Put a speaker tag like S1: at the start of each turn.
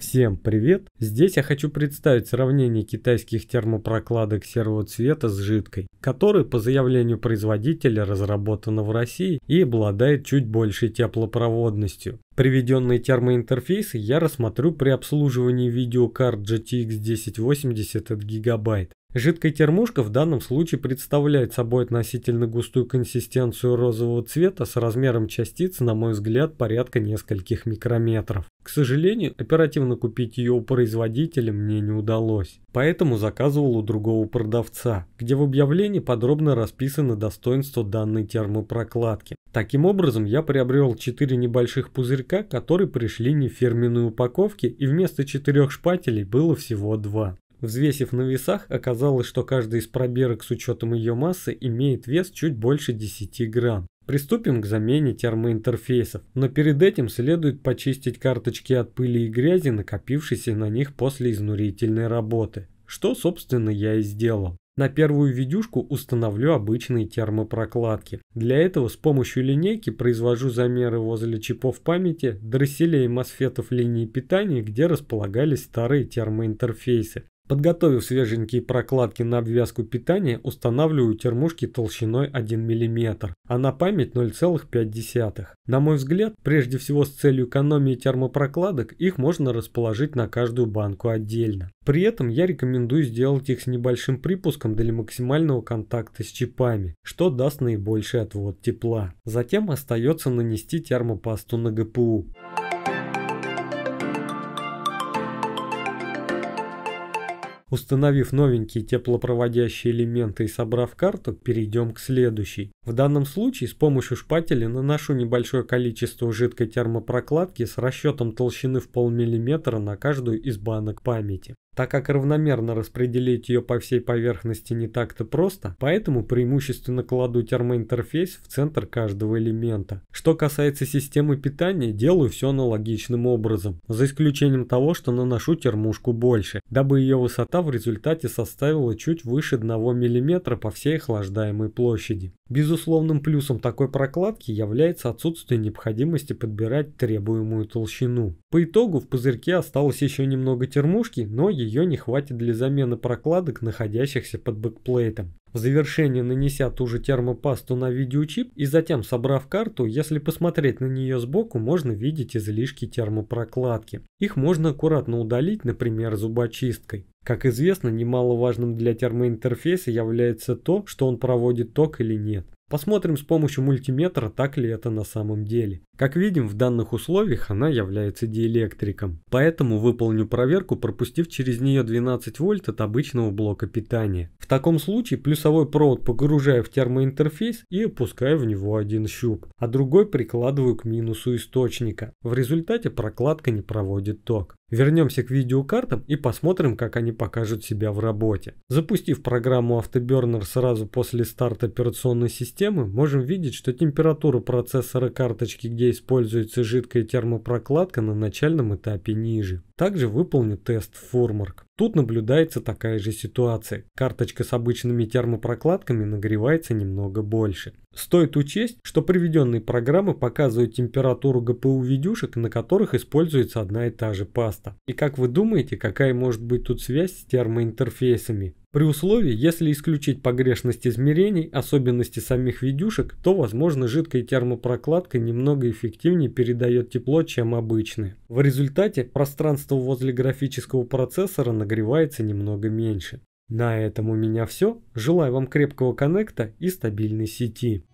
S1: Всем привет! Здесь я хочу представить сравнение китайских термопрокладок серого цвета с жидкой, которая по заявлению производителя разработана в России и обладает чуть большей теплопроводностью. Приведенные термоинтерфейсы я рассмотрю при обслуживании видеокарт GTX 1080 от Gigabyte. Жидкая термушка в данном случае представляет собой относительно густую консистенцию розового цвета с размером частиц, на мой взгляд, порядка нескольких микрометров. К сожалению, оперативно купить ее у производителя мне не удалось, поэтому заказывал у другого продавца, где в объявлении подробно расписаны достоинства данной термопрокладки. Таким образом, я приобрел 4 небольших пузырька, которые пришли не в фирменной упаковке и вместо 4 шпателей было всего 2. Взвесив на весах, оказалось, что каждый из пробирок с учетом ее массы имеет вес чуть больше 10 грамм. Приступим к замене термоинтерфейсов, но перед этим следует почистить карточки от пыли и грязи, накопившейся на них после изнурительной работы. Что, собственно, я и сделал. На первую видюшку установлю обычные термопрокладки. Для этого с помощью линейки произвожу замеры возле чипов памяти, дросселей и мосфетов линии питания, где располагались старые термоинтерфейсы. Подготовив свеженькие прокладки на обвязку питания, устанавливаю термушки толщиной 1 мм, а на память 0,5. На мой взгляд, прежде всего с целью экономии термопрокладок, их можно расположить на каждую банку отдельно. При этом я рекомендую сделать их с небольшим припуском для максимального контакта с чипами, что даст наибольший отвод тепла. Затем остается нанести термопасту на ГПУ. Установив новенькие теплопроводящие элементы и собрав карту, перейдем к следующей. В данном случае с помощью шпателя наношу небольшое количество жидкой термопрокладки с расчетом толщины в полмиллиметра на каждую из банок памяти. Так как равномерно распределить ее по всей поверхности не так-то просто, поэтому преимущественно кладу термоинтерфейс в центр каждого элемента. Что касается системы питания, делаю все аналогичным образом, за исключением того, что наношу термушку больше, дабы ее высота в результате составила чуть выше 1 мм по всей охлаждаемой площади. Безусловным плюсом такой прокладки является отсутствие необходимости подбирать требуемую толщину. По итогу в пузырьке осталось еще немного термушки, но ее не хватит для замены прокладок, находящихся под бэкплейтом. В завершение нанеся ту же термопасту на видеочип и затем собрав карту, если посмотреть на нее сбоку, можно видеть излишки термопрокладки. Их можно аккуратно удалить, например, зубочисткой. Как известно, немаловажным для термоинтерфейса является то, что он проводит ток или нет. Посмотрим с помощью мультиметра, так ли это на самом деле. Как видим, в данных условиях она является диэлектриком. Поэтому выполню проверку, пропустив через нее 12 вольт от обычного блока питания. В таком случае плюсовой провод погружаю в термоинтерфейс и опускаю в него один щуп, а другой прикладываю к минусу источника. В результате прокладка не проводит ток. Вернемся к видеокартам и посмотрим, как они покажут себя в работе. Запустив программу Afterburner сразу после старта операционной системы, можем видеть, что температура процессора карточки, используется жидкая термопрокладка, на начальном этапе ниже. Также выполню тест Формарк. Тут наблюдается такая же ситуация. Карточка с обычными термопрокладками нагревается немного больше. Стоит учесть, что приведенные программы показывают температуру ГПУ видюшек, на которых используется одна и та же паста. И как вы думаете, какая может быть тут связь с термоинтерфейсами? При условии, если исключить погрешность измерений, особенности самих видюшек, то, возможно, жидкая термопрокладка немного эффективнее передает тепло, чем обычная. В результате пространство возле графического процессора нагревается немного меньше. На этом у меня все. Желаю вам крепкого коннекта и стабильной сети.